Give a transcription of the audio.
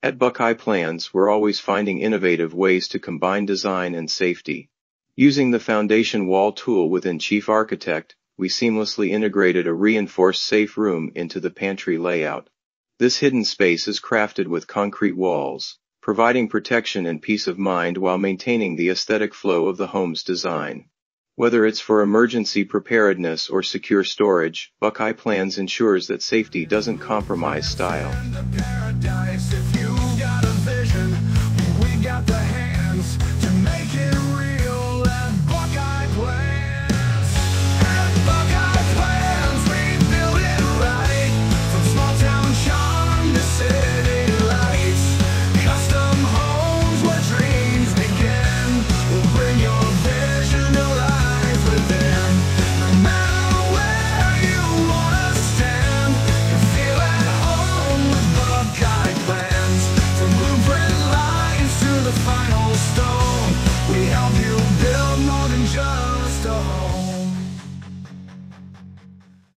At Buckeye Plans, we're always finding innovative ways to combine design and safety. Using the foundation wall tool within Chief Architect, we seamlessly integrated a reinforced safe room into the pantry layout. This hidden space is crafted with concrete walls, providing protection and peace of mind while maintaining the aesthetic flow of the home's design. Whether it's for emergency preparedness or secure storage, Buckeye Plans ensures that safety doesn't compromise style. love you build more than just